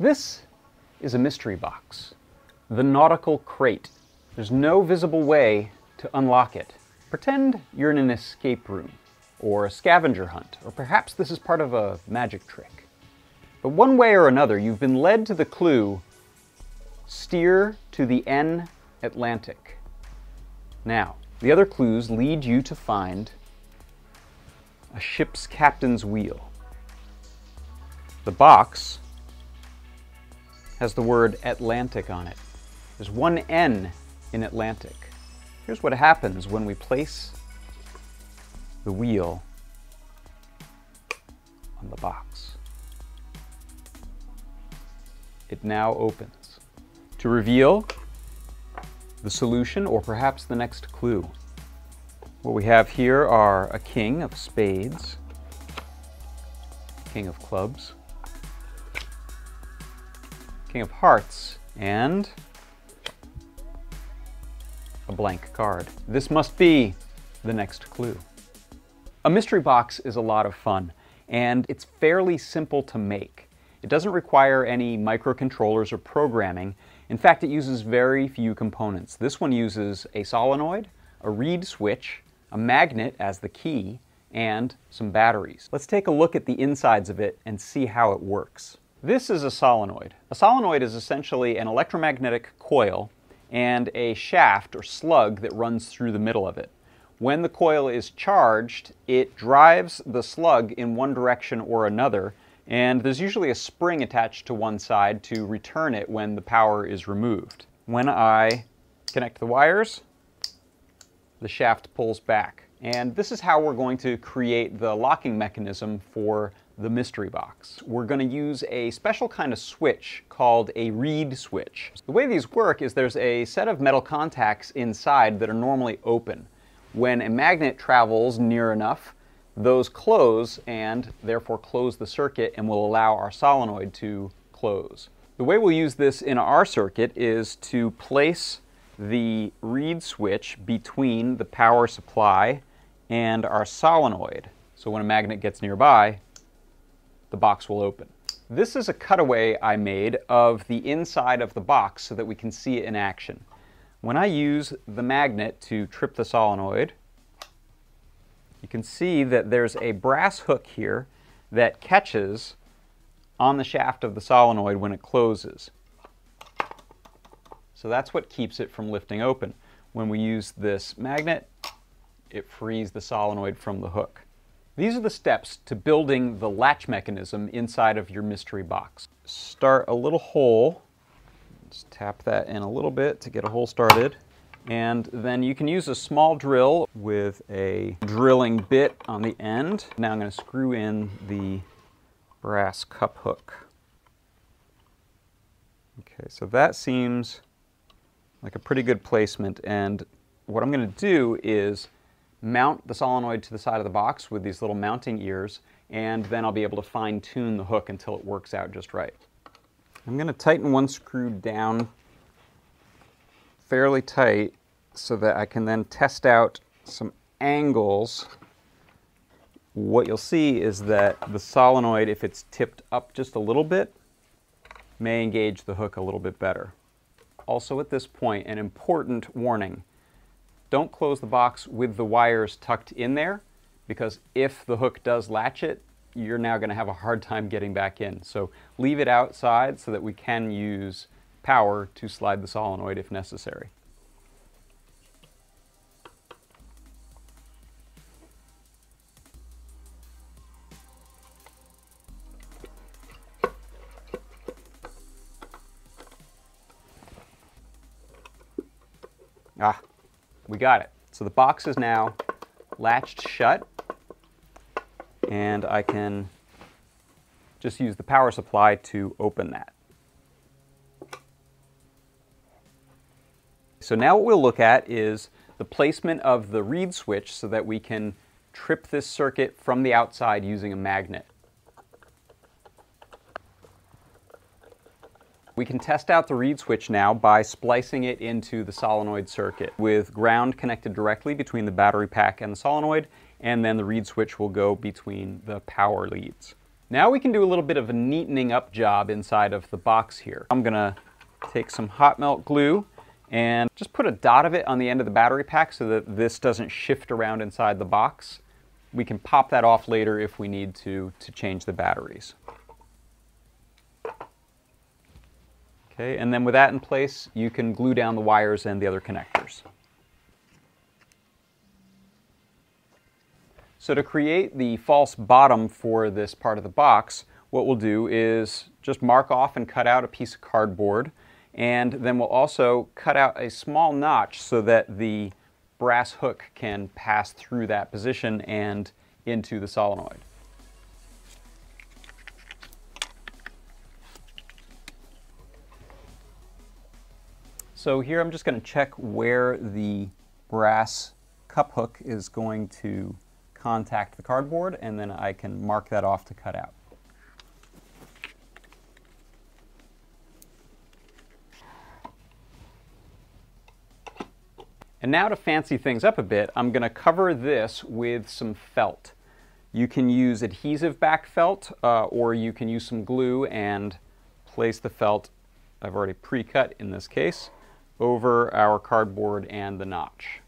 This is a mystery box, the nautical crate. There's no visible way to unlock it. Pretend you're in an escape room, or a scavenger hunt, or perhaps this is part of a magic trick. But one way or another, you've been led to the clue steer to the N Atlantic. Now, the other clues lead you to find a ship's captain's wheel. The box has the word Atlantic on it. There's one N in Atlantic. Here's what happens when we place the wheel on the box. It now opens. To reveal the solution or perhaps the next clue. What we have here are a king of spades, king of clubs, king of hearts, and a blank card. This must be the next clue. A mystery box is a lot of fun, and it's fairly simple to make. It doesn't require any microcontrollers or programming. In fact, it uses very few components. This one uses a solenoid, a reed switch, a magnet as the key, and some batteries. Let's take a look at the insides of it and see how it works. This is a solenoid. A solenoid is essentially an electromagnetic coil and a shaft or slug that runs through the middle of it. When the coil is charged, it drives the slug in one direction or another, and there's usually a spring attached to one side to return it when the power is removed. When I connect the wires, the shaft pulls back. And this is how we're going to create the locking mechanism for the mystery box. We're going to use a special kind of switch called a reed switch. The way these work is there's a set of metal contacts inside that are normally open. When a magnet travels near enough, those close and therefore close the circuit and will allow our solenoid to close. The way we'll use this in our circuit is to place the reed switch between the power supply and our solenoid. So when a magnet gets nearby, the box will open. This is a cutaway I made of the inside of the box so that we can see it in action. When I use the magnet to trip the solenoid, you can see that there's a brass hook here that catches on the shaft of the solenoid when it closes. So that's what keeps it from lifting open. When we use this magnet, it frees the solenoid from the hook. These are the steps to building the latch mechanism inside of your mystery box. Start a little hole. Just tap that in a little bit to get a hole started. And then you can use a small drill with a drilling bit on the end. Now I'm going to screw in the brass cup hook. Okay, so that seems like a pretty good placement. And what I'm going to do is mount the solenoid to the side of the box with these little mounting ears, and then I'll be able to fine tune the hook until it works out just right. I'm going to tighten one screw down fairly tight so that I can then test out some angles. What you'll see is that the solenoid, if it's tipped up just a little bit, may engage the hook a little bit better. Also at this point, an important warning. Don't close the box with the wires tucked in there because if the hook does latch it, you're now going to have a hard time getting back in. So leave it outside so that we can use power to slide the solenoid if necessary. Ah, we got it. So the box is now latched shut and I can just use the power supply to open that. So now what we'll look at is the placement of the reed switch so that we can trip this circuit from the outside using a magnet. We can test out the reed switch now by splicing it into the solenoid circuit with ground connected directly between the battery pack and the solenoid, and then the reed switch will go between the power leads. Now we can do a little bit of a neatening up job inside of the box here. I'm gonna take some hot melt glue and just put a dot of it on the end of the battery pack so that this doesn't shift around inside the box. We can pop that off later if we need to to change the batteries. Okay, and then with that in place, you can glue down the wires and the other connectors. So to create the false bottom for this part of the box, what we'll do is just mark off and cut out a piece of cardboard and then we'll also cut out a small notch so that the brass hook can pass through that position and into the solenoid. So here I'm just going to check where the brass cup hook is going to contact the cardboard and then I can mark that off to cut out. And now to fancy things up a bit, I'm going to cover this with some felt. You can use adhesive back felt uh, or you can use some glue and place the felt, I've already pre-cut in this case, over our cardboard and the notch.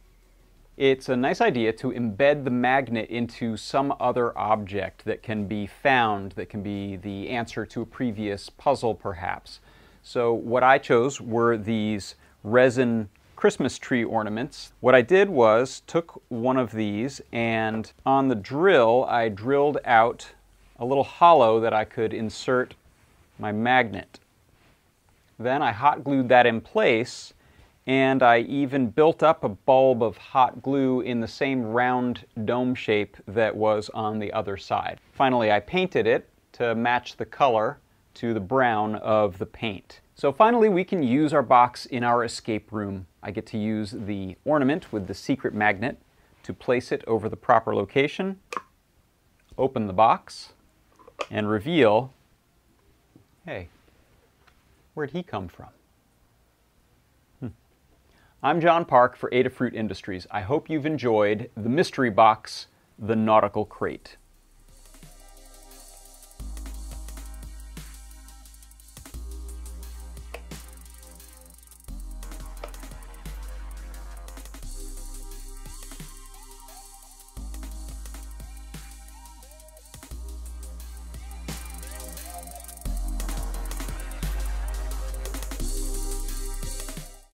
It's a nice idea to embed the magnet into some other object that can be found, that can be the answer to a previous puzzle perhaps. So what I chose were these resin Christmas tree ornaments. What I did was took one of these and on the drill I drilled out a little hollow that I could insert my magnet. Then I hot glued that in place and I even built up a bulb of hot glue in the same round dome shape that was on the other side. Finally, I painted it to match the color to the brown of the paint. So finally, we can use our box in our escape room. I get to use the ornament with the secret magnet to place it over the proper location, open the box, and reveal, hey, where'd he come from? I'm John Park for Adafruit Industries. I hope you've enjoyed the mystery box, The Nautical Crate.